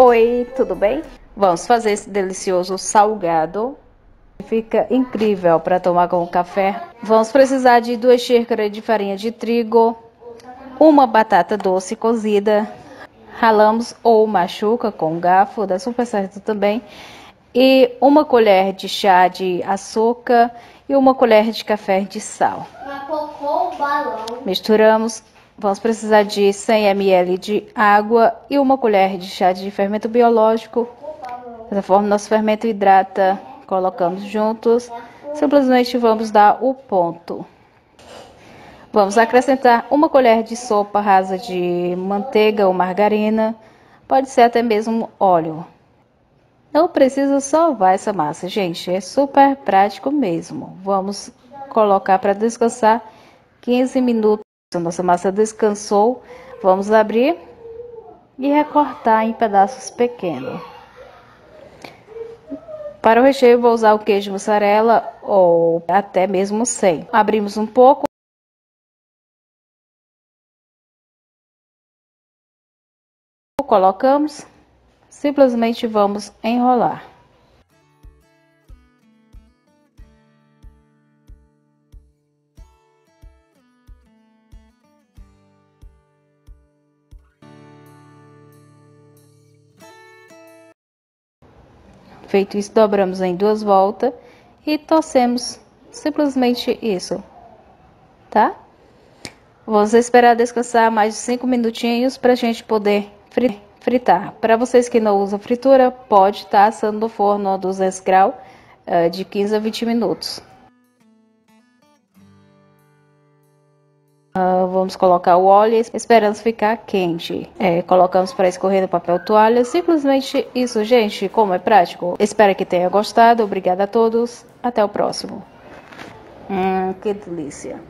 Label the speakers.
Speaker 1: Oi, tudo bem? Vamos fazer esse delicioso salgado. Fica incrível para tomar com café. Vamos precisar de duas xícaras de farinha de trigo, uma batata doce cozida, ralamos ou machuca com garfo, dá super certo também, e uma colher de chá de açúcar e uma colher de café de sal. Misturamos Vamos precisar de 100 ml de água e uma colher de chá de fermento biológico. Dessa forma, nosso fermento hidrata. Colocamos juntos. Simplesmente vamos dar o ponto. Vamos acrescentar uma colher de sopa rasa de manteiga ou margarina. Pode ser até mesmo óleo. Não precisa sovar essa massa, gente. É super prático mesmo. Vamos colocar para descansar 15 minutos. A nossa massa descansou. Vamos abrir e recortar em pedaços pequenos. Para o recheio, vou usar o queijo mussarela ou até mesmo sem. Abrimos um pouco. Colocamos. Simplesmente vamos enrolar. Feito isso, dobramos em duas voltas e torcemos simplesmente isso, tá? Vamos esperar descansar mais de 5 minutinhos para a gente poder fritar. Para vocês que não usam fritura, pode estar tá assando no forno a 200 graus uh, de 15 a 20 minutos. Uh, vamos colocar o óleo esperando ficar quente. É, colocamos para escorrer no papel toalha. Simplesmente isso, gente. Como é prático. Espero que tenha gostado. Obrigada a todos. Até o próximo. Hum, que delícia.